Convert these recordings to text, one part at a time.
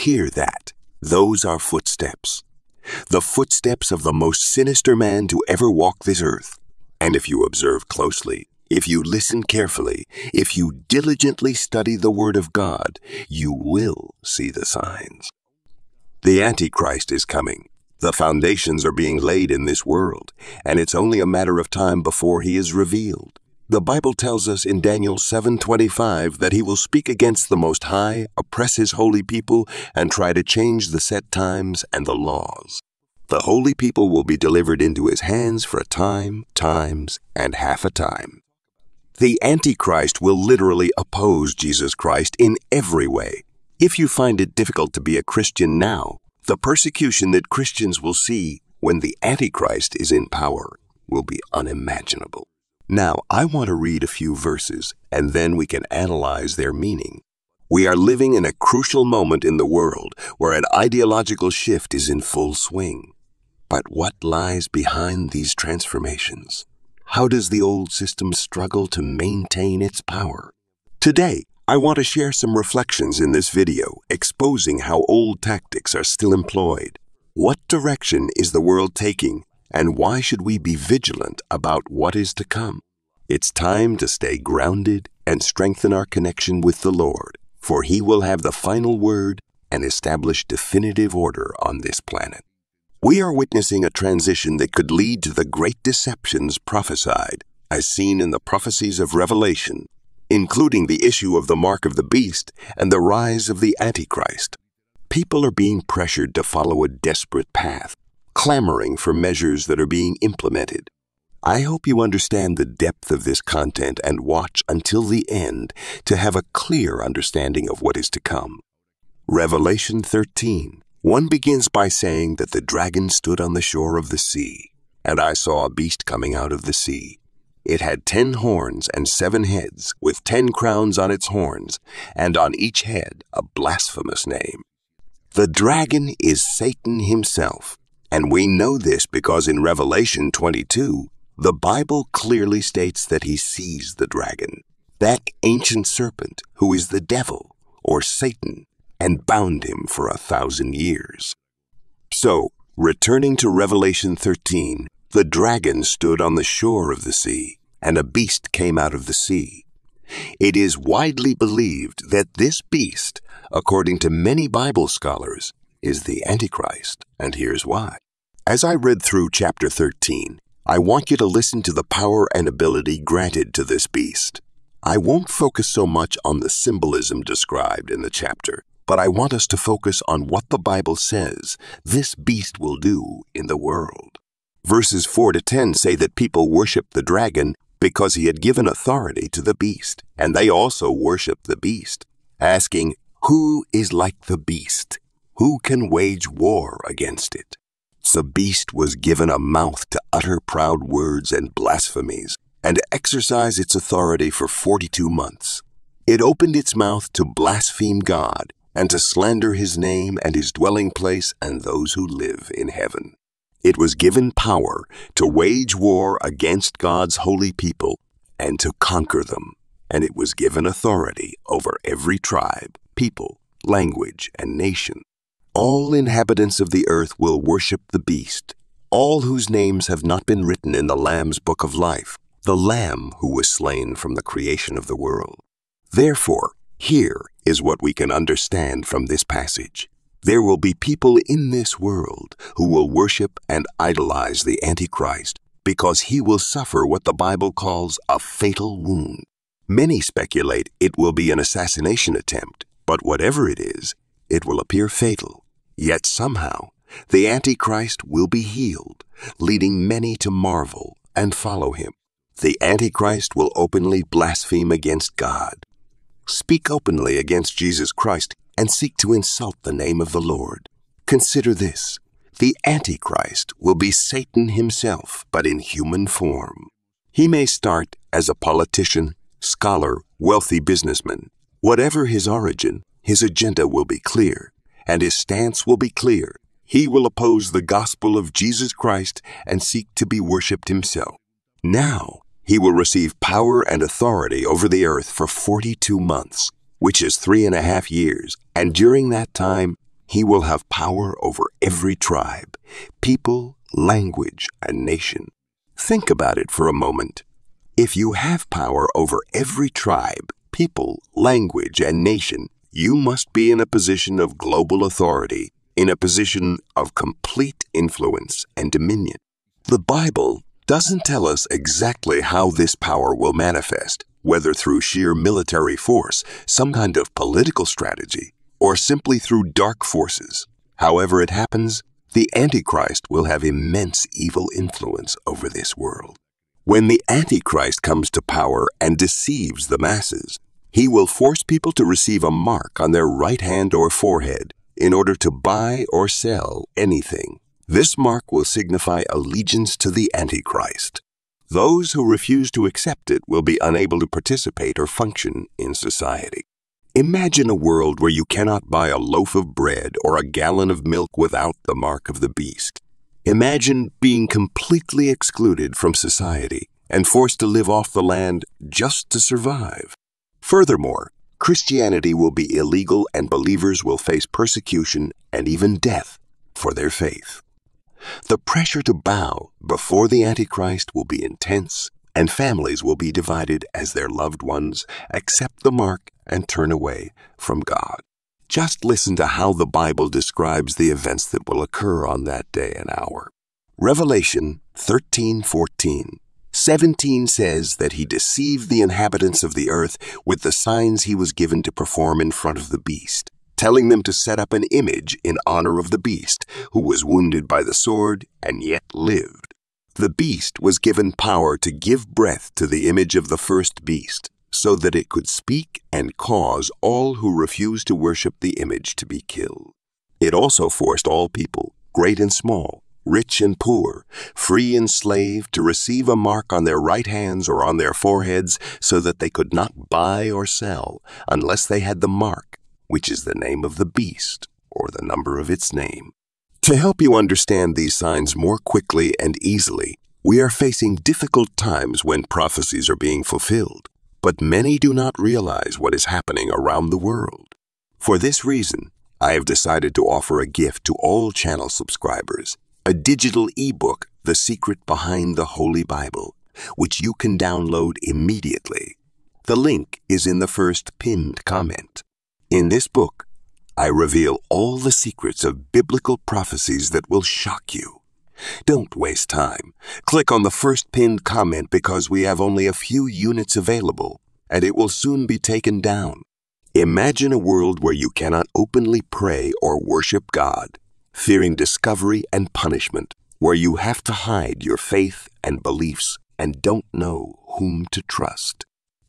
hear that? Those are footsteps. The footsteps of the most sinister man to ever walk this earth. And if you observe closely, if you listen carefully, if you diligently study the Word of God, you will see the signs. The Antichrist is coming. The foundations are being laid in this world, and it's only a matter of time before he is revealed. The Bible tells us in Daniel 7:25 that he will speak against the most high, oppress his holy people, and try to change the set times and the laws. The holy people will be delivered into his hands for a time, times, and half a time. The Antichrist will literally oppose Jesus Christ in every way. If you find it difficult to be a Christian now, the persecution that Christians will see when the Antichrist is in power will be unimaginable. Now, I want to read a few verses, and then we can analyze their meaning. We are living in a crucial moment in the world where an ideological shift is in full swing. But what lies behind these transformations? How does the old system struggle to maintain its power? Today, I want to share some reflections in this video exposing how old tactics are still employed. What direction is the world taking and why should we be vigilant about what is to come? It's time to stay grounded and strengthen our connection with the Lord, for He will have the final word and establish definitive order on this planet. We are witnessing a transition that could lead to the great deceptions prophesied, as seen in the prophecies of Revelation, including the issue of the mark of the beast and the rise of the Antichrist. People are being pressured to follow a desperate path clamoring for measures that are being implemented. I hope you understand the depth of this content and watch until the end to have a clear understanding of what is to come. Revelation 13. One begins by saying that the dragon stood on the shore of the sea, and I saw a beast coming out of the sea. It had ten horns and seven heads, with ten crowns on its horns, and on each head a blasphemous name. The dragon is Satan himself, and we know this because in Revelation 22, the Bible clearly states that he sees the dragon, that ancient serpent who is the devil or Satan, and bound him for a thousand years. So, returning to Revelation 13, the dragon stood on the shore of the sea, and a beast came out of the sea. It is widely believed that this beast, according to many Bible scholars, is the Antichrist, and here's why. As I read through chapter 13, I want you to listen to the power and ability granted to this beast. I won't focus so much on the symbolism described in the chapter, but I want us to focus on what the Bible says this beast will do in the world. Verses 4 to 10 say that people worship the dragon because he had given authority to the beast, and they also worship the beast, asking, Who is like the beast? Who can wage war against it? The beast was given a mouth to utter proud words and blasphemies, and exercise its authority for 42 months. It opened its mouth to blaspheme God and to slander his name and his dwelling place and those who live in heaven. It was given power to wage war against God's holy people and to conquer them, and it was given authority over every tribe, people, language, and nation. All inhabitants of the earth will worship the beast, all whose names have not been written in the Lamb's book of life, the Lamb who was slain from the creation of the world. Therefore, here is what we can understand from this passage. There will be people in this world who will worship and idolize the Antichrist because he will suffer what the Bible calls a fatal wound. Many speculate it will be an assassination attempt, but whatever it is, it will appear fatal. Yet somehow, the Antichrist will be healed, leading many to marvel and follow him. The Antichrist will openly blaspheme against God, speak openly against Jesus Christ, and seek to insult the name of the Lord. Consider this the Antichrist will be Satan himself, but in human form. He may start as a politician, scholar, wealthy businessman. Whatever his origin, his agenda will be clear, and his stance will be clear. He will oppose the gospel of Jesus Christ and seek to be worshiped himself. Now, he will receive power and authority over the earth for 42 months, which is three and a half years, and during that time, he will have power over every tribe, people, language, and nation. Think about it for a moment. If you have power over every tribe, people, language, and nation, you must be in a position of global authority, in a position of complete influence and dominion. The Bible doesn't tell us exactly how this power will manifest, whether through sheer military force, some kind of political strategy, or simply through dark forces. However it happens, the Antichrist will have immense evil influence over this world. When the Antichrist comes to power and deceives the masses, he will force people to receive a mark on their right hand or forehead in order to buy or sell anything. This mark will signify allegiance to the Antichrist. Those who refuse to accept it will be unable to participate or function in society. Imagine a world where you cannot buy a loaf of bread or a gallon of milk without the mark of the beast. Imagine being completely excluded from society and forced to live off the land just to survive. Furthermore, Christianity will be illegal and believers will face persecution and even death for their faith. The pressure to bow before the Antichrist will be intense and families will be divided as their loved ones accept the mark and turn away from God. Just listen to how the Bible describes the events that will occur on that day and hour. Revelation 13:14 17 says that he deceived the inhabitants of the earth with the signs he was given to perform in front of the beast, telling them to set up an image in honor of the beast, who was wounded by the sword and yet lived. The beast was given power to give breath to the image of the first beast, so that it could speak and cause all who refused to worship the image to be killed. It also forced all people, great and small, rich and poor, free and slave, to receive a mark on their right hands or on their foreheads so that they could not buy or sell unless they had the mark, which is the name of the beast or the number of its name. To help you understand these signs more quickly and easily, we are facing difficult times when prophecies are being fulfilled, but many do not realize what is happening around the world. For this reason, I have decided to offer a gift to all channel subscribers a digital ebook, The Secret Behind the Holy Bible, which you can download immediately. The link is in the first pinned comment. In this book, I reveal all the secrets of biblical prophecies that will shock you. Don't waste time. Click on the first pinned comment because we have only a few units available and it will soon be taken down. Imagine a world where you cannot openly pray or worship God, fearing discovery and punishment, where you have to hide your faith and beliefs and don't know whom to trust.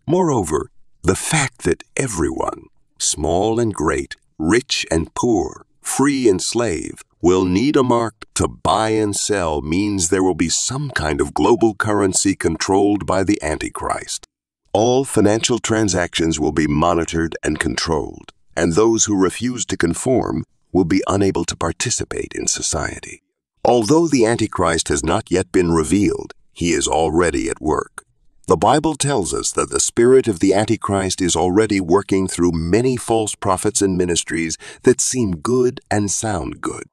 Moreover, the fact that everyone, small and great, rich and poor, free and slave, will need a mark to buy and sell means there will be some kind of global currency controlled by the Antichrist. All financial transactions will be monitored and controlled, and those who refuse to conform will be unable to participate in society. Although the Antichrist has not yet been revealed, he is already at work. The Bible tells us that the spirit of the Antichrist is already working through many false prophets and ministries that seem good and sound good.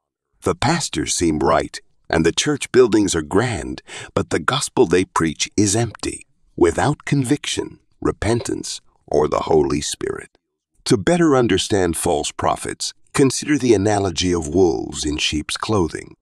The pastors seem right, and the church buildings are grand, but the gospel they preach is empty, without conviction, repentance, or the Holy Spirit. To better understand false prophets, consider the analogy of wolves in sheep's clothing.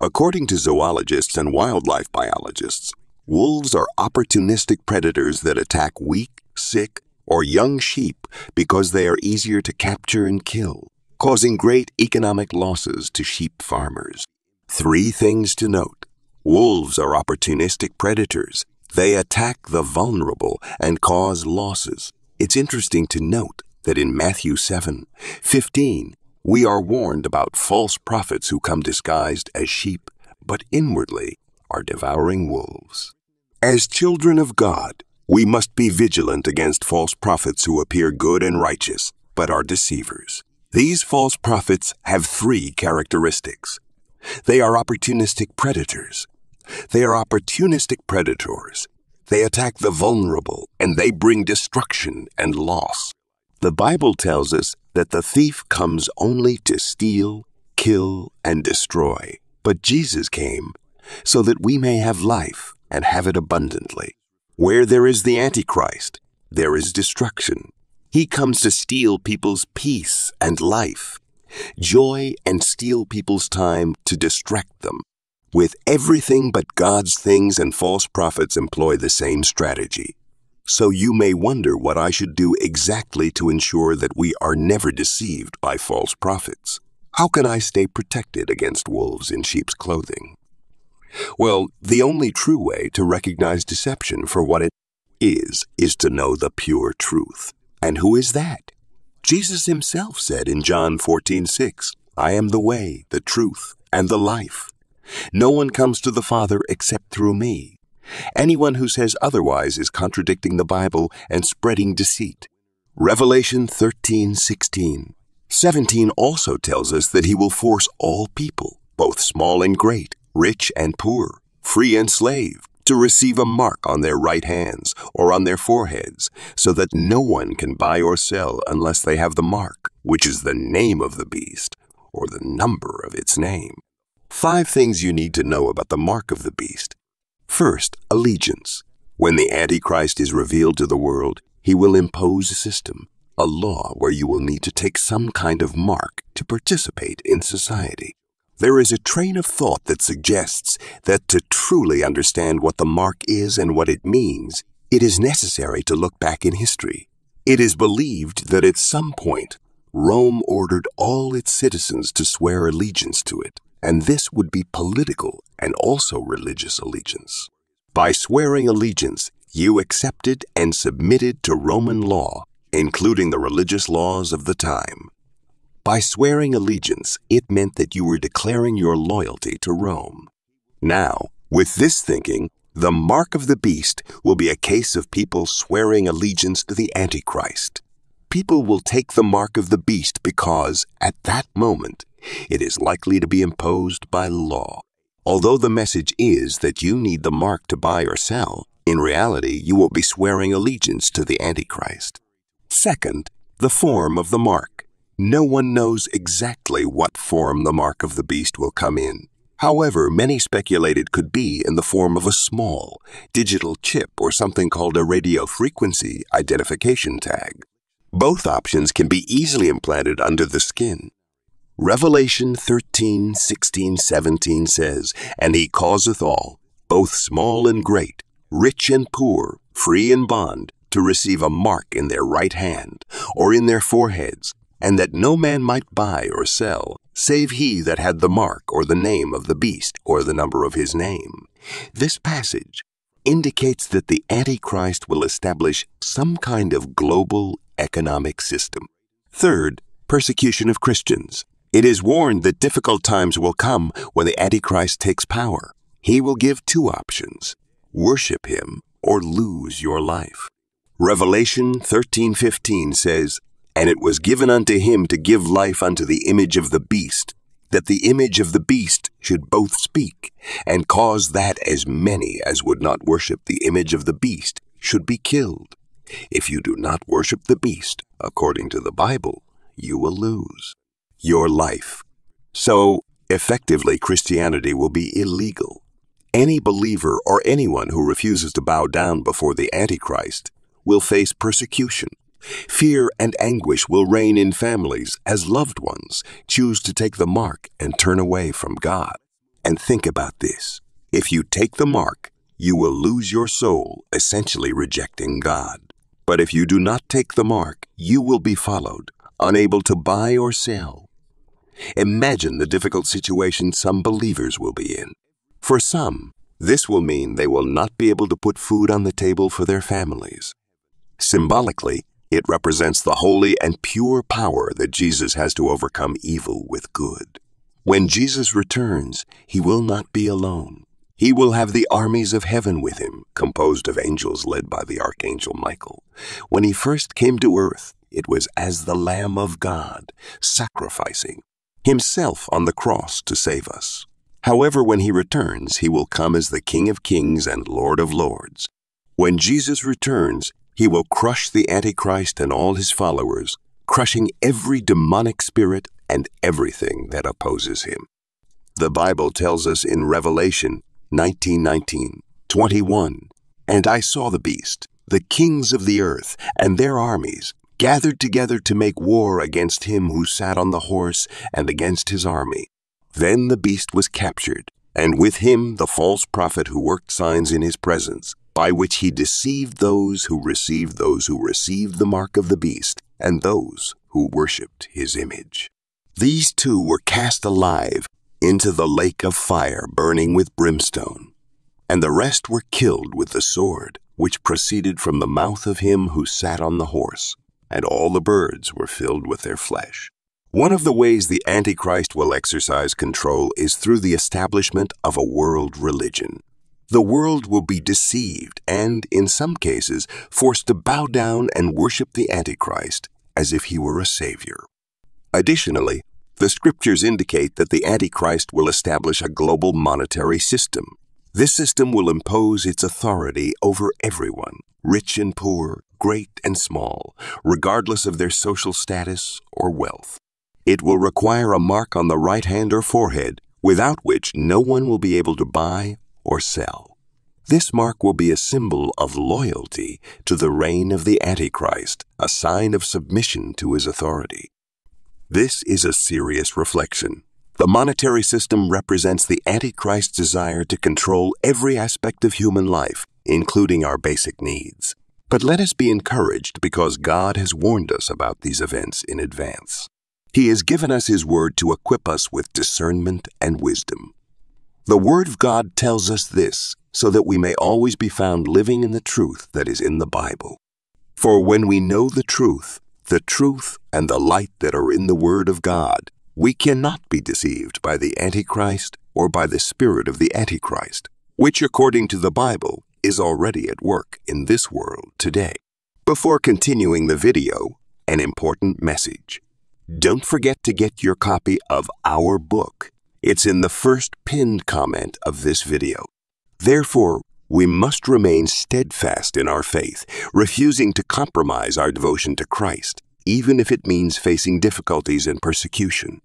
According to zoologists and wildlife biologists, Wolves are opportunistic predators that attack weak, sick, or young sheep because they are easier to capture and kill, causing great economic losses to sheep farmers. Three things to note. Wolves are opportunistic predators. They attack the vulnerable and cause losses. It's interesting to note that in Matthew 7 15, we are warned about false prophets who come disguised as sheep, but inwardly are devouring wolves. As children of God, we must be vigilant against false prophets who appear good and righteous, but are deceivers. These false prophets have three characteristics. They are opportunistic predators. They are opportunistic predators. They attack the vulnerable and they bring destruction and loss. The Bible tells us that the thief comes only to steal, kill, and destroy. But Jesus came so that we may have life and have it abundantly. Where there is the Antichrist, there is destruction. He comes to steal people's peace and life, joy, and steal people's time to distract them. With everything but God's things and false prophets employ the same strategy. So you may wonder what I should do exactly to ensure that we are never deceived by false prophets. How can I stay protected against wolves in sheep's clothing? Well, the only true way to recognize deception for what it is, is to know the pure truth. And who is that? Jesus himself said in John 14, 6, I am the way, the truth, and the life. No one comes to the Father except through me. Anyone who says otherwise is contradicting the Bible and spreading deceit. Revelation 13:16. 17 also tells us that he will force all people, both small and great, rich and poor, free and slave, to receive a mark on their right hands or on their foreheads, so that no one can buy or sell unless they have the mark, which is the name of the beast, or the number of its name. Five things you need to know about the mark of the beast. First, allegiance. When the Antichrist is revealed to the world, he will impose a system, a law where you will need to take some kind of mark to participate in society. There is a train of thought that suggests that to truly understand what the mark is and what it means, it is necessary to look back in history. It is believed that at some point, Rome ordered all its citizens to swear allegiance to it and this would be political and also religious allegiance. By swearing allegiance, you accepted and submitted to Roman law, including the religious laws of the time. By swearing allegiance, it meant that you were declaring your loyalty to Rome. Now, with this thinking, the mark of the beast will be a case of people swearing allegiance to the Antichrist. People will take the mark of the beast because, at that moment, it is likely to be imposed by law. Although the message is that you need the mark to buy or sell, in reality you will be swearing allegiance to the Antichrist. Second, the form of the mark. No one knows exactly what form the mark of the beast will come in. However, many speculated could be in the form of a small, digital chip or something called a radio frequency identification tag. Both options can be easily implanted under the skin. Revelation 13, 16, 17 says, And he causeth all, both small and great, rich and poor, free and bond, to receive a mark in their right hand, or in their foreheads, and that no man might buy or sell, save he that had the mark or the name of the beast or the number of his name. This passage indicates that the Antichrist will establish some kind of global economic system. Third, persecution of Christians. It is warned that difficult times will come when the Antichrist takes power. He will give two options worship him or lose your life. Revelation 13:15 says, "And it was given unto him to give life unto the image of the beast, that the image of the beast should both speak, and cause that as many as would not worship the image of the beast should be killed. If you do not worship the beast, according to the Bible, you will lose your life. So, effectively, Christianity will be illegal. Any believer or anyone who refuses to bow down before the Antichrist will face persecution. Fear and anguish will reign in families as loved ones choose to take the mark and turn away from God. And think about this if you take the mark, you will lose your soul, essentially rejecting God. But if you do not take the mark, you will be followed, unable to buy or sell, Imagine the difficult situation some believers will be in. For some, this will mean they will not be able to put food on the table for their families. Symbolically, it represents the holy and pure power that Jesus has to overcome evil with good. When Jesus returns, he will not be alone. He will have the armies of heaven with him, composed of angels led by the archangel Michael. When he first came to earth, it was as the Lamb of God, sacrificing, himself on the cross to save us. However, when he returns, he will come as the King of kings and Lord of lords. When Jesus returns, He will crush the Antichrist and all his followers, crushing every demonic spirit and everything that opposes him. The Bible tells us in Revelation 19:19, 21, and I saw the beast, the kings of the earth, and their armies, gathered together to make war against him who sat on the horse and against his army. Then the beast was captured, and with him the false prophet who worked signs in his presence, by which he deceived those who received those who received the mark of the beast, and those who worshipped his image. These two were cast alive into the lake of fire burning with brimstone, and the rest were killed with the sword which proceeded from the mouth of him who sat on the horse, and all the birds were filled with their flesh. One of the ways the Antichrist will exercise control is through the establishment of a world religion. The world will be deceived and, in some cases, forced to bow down and worship the Antichrist as if he were a savior. Additionally, the scriptures indicate that the Antichrist will establish a global monetary system. This system will impose its authority over everyone, rich and poor, great and small, regardless of their social status or wealth. It will require a mark on the right hand or forehead, without which no one will be able to buy or sell. This mark will be a symbol of loyalty to the reign of the Antichrist, a sign of submission to his authority. This is a serious reflection. The monetary system represents the Antichrist's desire to control every aspect of human life, including our basic needs. But let us be encouraged because God has warned us about these events in advance. He has given us His Word to equip us with discernment and wisdom. The Word of God tells us this so that we may always be found living in the truth that is in the Bible. For when we know the truth, the truth and the light that are in the Word of God, we cannot be deceived by the Antichrist or by the spirit of the Antichrist, which, according to the Bible, is already at work in this world today. Before continuing the video, an important message. Don't forget to get your copy of our book. It's in the first pinned comment of this video. Therefore, we must remain steadfast in our faith, refusing to compromise our devotion to Christ, even if it means facing difficulties and persecution.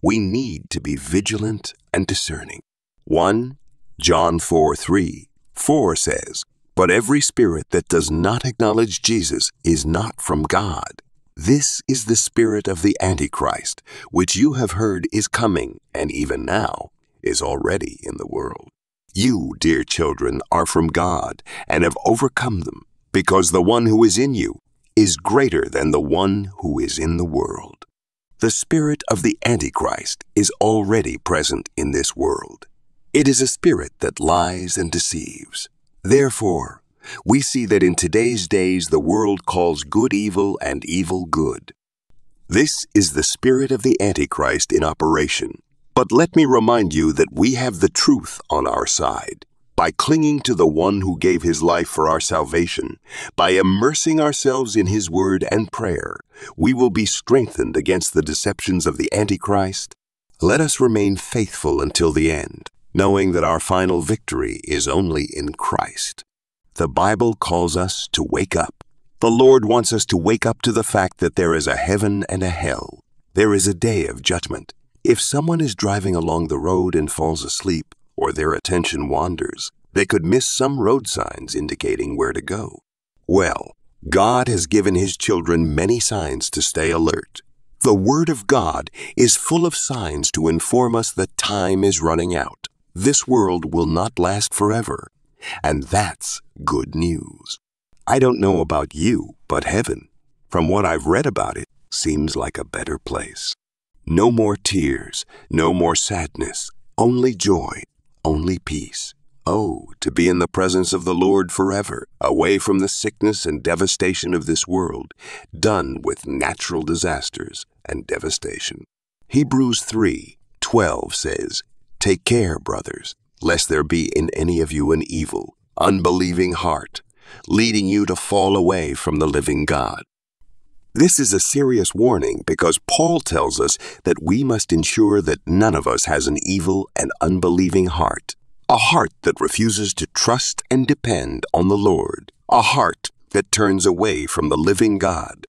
We need to be vigilant and discerning. 1 John 4 3 4 says, But every spirit that does not acknowledge Jesus is not from God. This is the spirit of the Antichrist, which you have heard is coming, and even now is already in the world. You, dear children, are from God and have overcome them, because the one who is in you is greater than the one who is in the world. The spirit of the Antichrist is already present in this world. It is a spirit that lies and deceives. Therefore, we see that in today's days the world calls good evil and evil good. This is the spirit of the Antichrist in operation. But let me remind you that we have the truth on our side. By clinging to the one who gave his life for our salvation, by immersing ourselves in his word and prayer, we will be strengthened against the deceptions of the Antichrist. Let us remain faithful until the end, knowing that our final victory is only in Christ. The Bible calls us to wake up. The Lord wants us to wake up to the fact that there is a heaven and a hell. There is a day of judgment. If someone is driving along the road and falls asleep, or their attention wanders, they could miss some road signs indicating where to go. Well, God has given His children many signs to stay alert. The Word of God is full of signs to inform us that time is running out. This world will not last forever. And that's good news. I don't know about you, but heaven, from what I've read about it, seems like a better place. No more tears, no more sadness, only joy, only peace. Oh, to be in the presence of the Lord forever, away from the sickness and devastation of this world, done with natural disasters and devastation. Hebrews 3 12 says, Take care, brothers, lest there be in any of you an evil, unbelieving heart, leading you to fall away from the living God. This is a serious warning because Paul tells us that we must ensure that none of us has an evil and unbelieving heart, a heart that refuses to trust and depend on the Lord, a heart that turns away from the living God.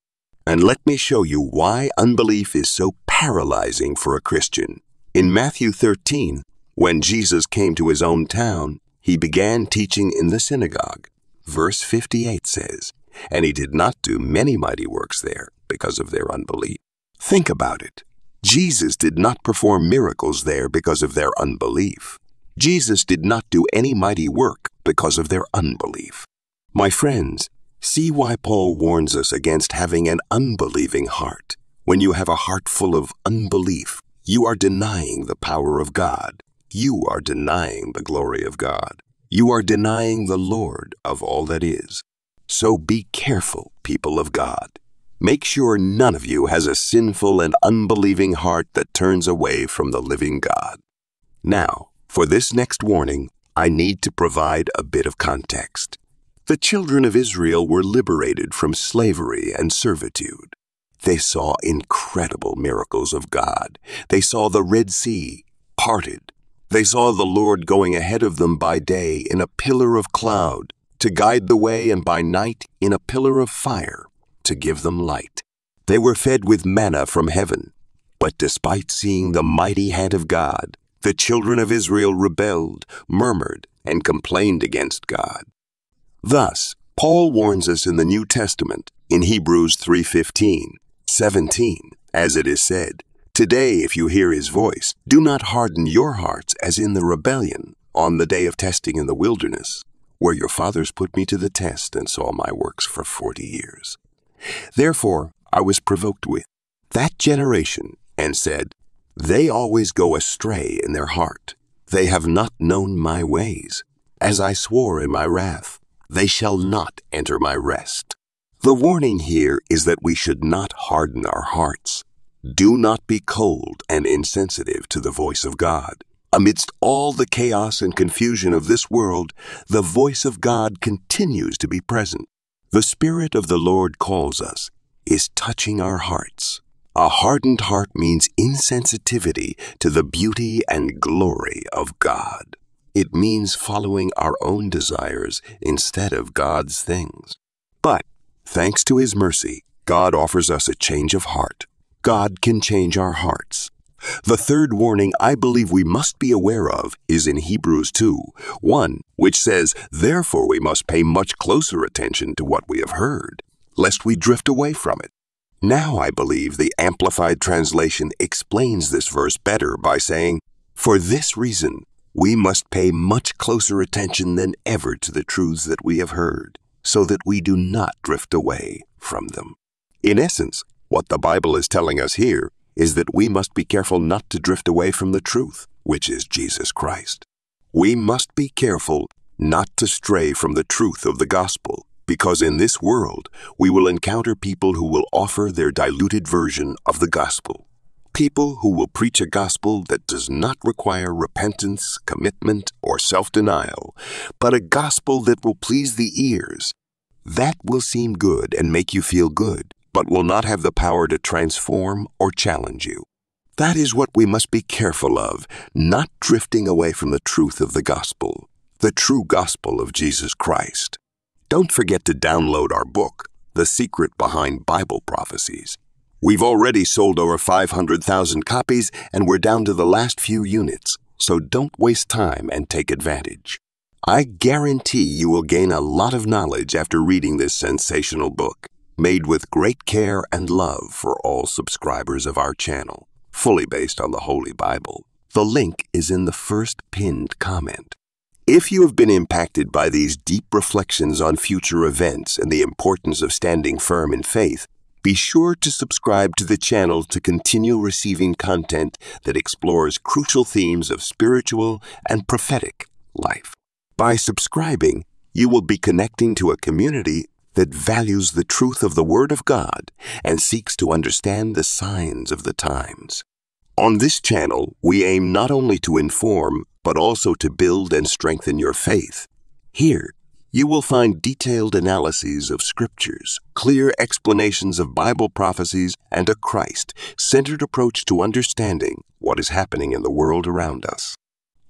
And let me show you why unbelief is so paralyzing for a Christian. In Matthew 13, when Jesus came to his own town, he began teaching in the synagogue. Verse 58 says, And he did not do many mighty works there because of their unbelief. Think about it. Jesus did not perform miracles there because of their unbelief. Jesus did not do any mighty work because of their unbelief. My friends, see why Paul warns us against having an unbelieving heart. When you have a heart full of unbelief, you are denying the power of God. You are denying the glory of God. You are denying the Lord of all that is. So be careful, people of God. Make sure none of you has a sinful and unbelieving heart that turns away from the living God. Now, for this next warning, I need to provide a bit of context. The children of Israel were liberated from slavery and servitude. They saw incredible miracles of God. They saw the Red Sea parted. They saw the Lord going ahead of them by day in a pillar of cloud to guide the way, and by night in a pillar of fire to give them light. They were fed with manna from heaven. But despite seeing the mighty hand of God, the children of Israel rebelled, murmured, and complained against God. Thus, Paul warns us in the New Testament in Hebrews 3:15, 17, as it is said, Today, if you hear his voice, do not harden your hearts as in the rebellion on the day of testing in the wilderness, where your fathers put me to the test and saw my works for forty years. Therefore, I was provoked with that generation and said, They always go astray in their heart. They have not known my ways. As I swore in my wrath, they shall not enter my rest. The warning here is that we should not harden our hearts. Do not be cold and insensitive to the voice of God. Amidst all the chaos and confusion of this world, the voice of God continues to be present. The Spirit of the Lord calls us, is touching our hearts. A hardened heart means insensitivity to the beauty and glory of God. It means following our own desires instead of God's things. But Thanks to His mercy, God offers us a change of heart. God can change our hearts. The third warning I believe we must be aware of is in Hebrews 2 1, which says, Therefore we must pay much closer attention to what we have heard, lest we drift away from it. Now I believe the Amplified Translation explains this verse better by saying, For this reason, we must pay much closer attention than ever to the truths that we have heard so that we do not drift away from them. In essence, what the Bible is telling us here is that we must be careful not to drift away from the truth, which is Jesus Christ. We must be careful not to stray from the truth of the gospel, because in this world we will encounter people who will offer their diluted version of the gospel. People who will preach a gospel that does not require repentance, commitment, or self denial, but a gospel that will please the ears. That will seem good and make you feel good, but will not have the power to transform or challenge you. That is what we must be careful of, not drifting away from the truth of the gospel, the true gospel of Jesus Christ. Don't forget to download our book, The Secret Behind Bible Prophecies. We've already sold over 500,000 copies and we're down to the last few units, so don't waste time and take advantage. I guarantee you will gain a lot of knowledge after reading this sensational book, made with great care and love for all subscribers of our channel, fully based on the Holy Bible. The link is in the first pinned comment. If you have been impacted by these deep reflections on future events and the importance of standing firm in faith, be sure to subscribe to the channel to continue receiving content that explores crucial themes of spiritual and prophetic life. By subscribing, you will be connecting to a community that values the truth of the Word of God and seeks to understand the signs of the times. On this channel, we aim not only to inform, but also to build and strengthen your faith. Here, you will find detailed analyses of scriptures, clear explanations of Bible prophecies, and a Christ centered approach to understanding what is happening in the world around us.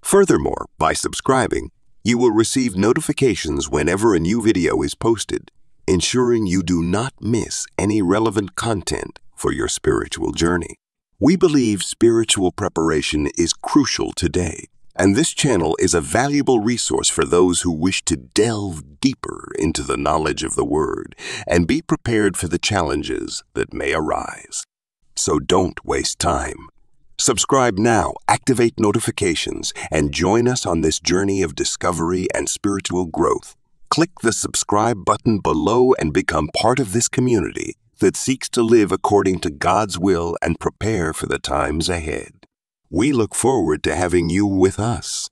Furthermore, by subscribing, you will receive notifications whenever a new video is posted. Ensuring you do not miss any relevant content for your spiritual journey. We believe spiritual preparation is crucial today, and this channel is a valuable resource for those who wish to delve deeper into the knowledge of the Word and be prepared for the challenges that may arise. So don't waste time. Subscribe now, activate notifications, and join us on this journey of discovery and spiritual growth. Click the subscribe button below and become part of this community that seeks to live according to God's will and prepare for the times ahead. We look forward to having you with us.